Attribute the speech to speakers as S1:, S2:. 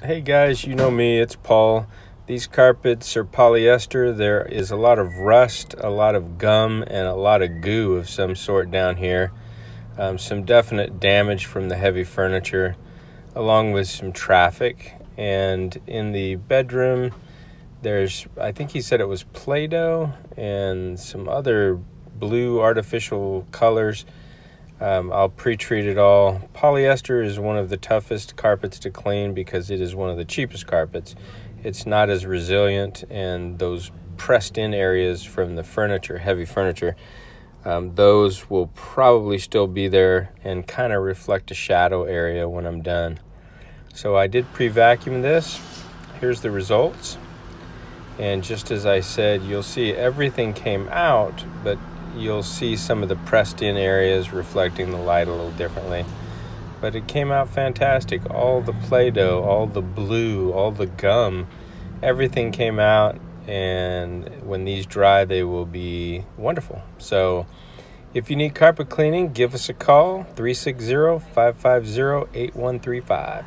S1: Hey guys, you know me, it's Paul. These carpets are polyester. There is a lot of rust, a lot of gum, and a lot of goo of some sort down here. Um, some definite damage from the heavy furniture, along with some traffic. And in the bedroom, there's, I think he said it was Play Doh and some other blue artificial colors. Um, I'll pre-treat it all. Polyester is one of the toughest carpets to clean because it is one of the cheapest carpets. It's not as resilient, and those pressed-in areas from the furniture, heavy furniture, um, those will probably still be there and kind of reflect a shadow area when I'm done. So I did pre-vacuum this. Here's the results. And just as I said, you'll see everything came out, but you'll see some of the pressed in areas reflecting the light a little differently. But it came out fantastic. All the Play Doh, all the blue, all the gum, everything came out. And when these dry, they will be wonderful. So if you need carpet cleaning, give us a call 360 550 8135.